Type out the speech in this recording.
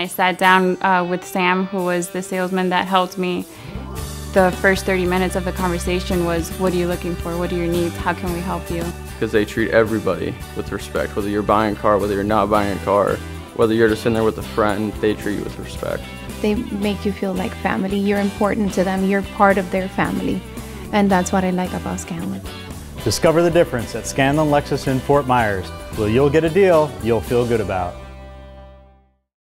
I sat down uh, with Sam, who was the salesman that helped me, the first 30 minutes of the conversation was, what are you looking for? What are your needs? How can we help you? Because they treat everybody with respect, whether you're buying a car, whether you're not buying a car, whether you're just in there with a friend, they treat you with respect. They make you feel like family. You're important to them. You're part of their family. And that's what I like about Scanlon. Discover the difference at Scanlon Lexus in Fort Myers. Well, you'll get a deal you'll feel good about.